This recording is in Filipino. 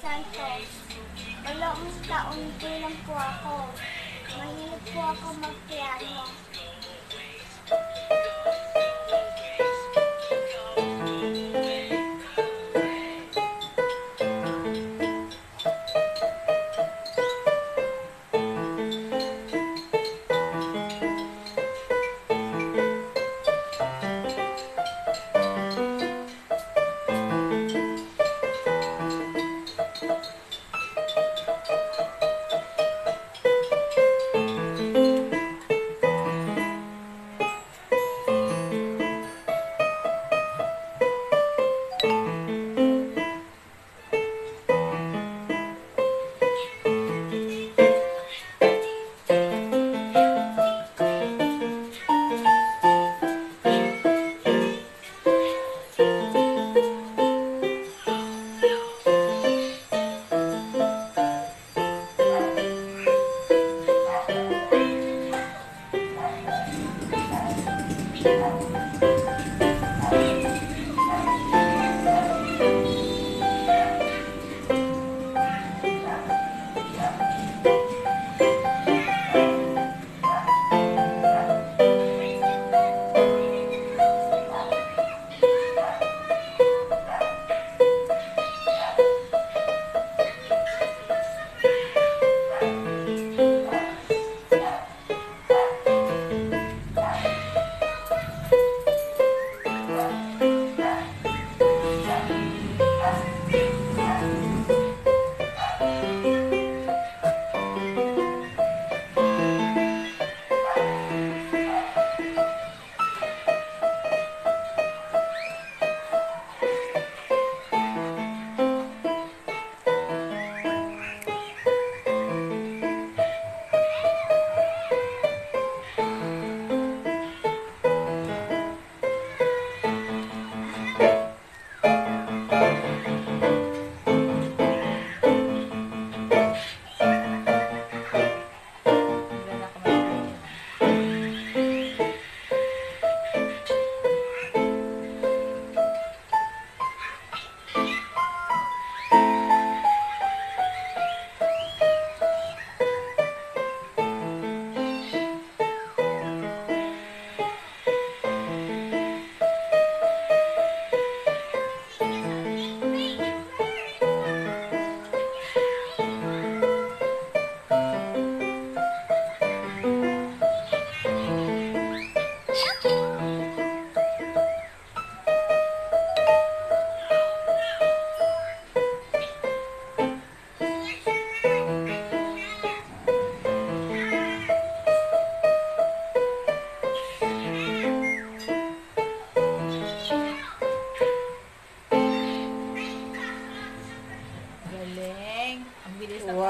Santos. Walong taon din lang po ako. Mahilig po ako magpiano. 我